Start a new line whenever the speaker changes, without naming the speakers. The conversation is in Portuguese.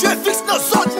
Je fixe nos ordres